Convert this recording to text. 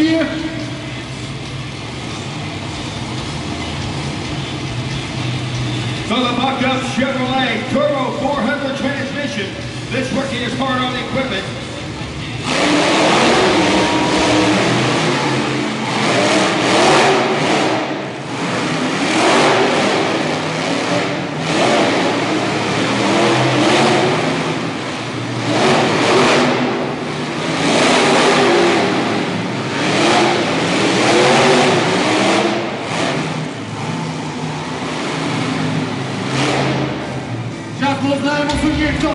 So the mock-up Chevrolet Turbo 400 transmission. This rookie is hard on the equipment. Poznaємо Сумівця!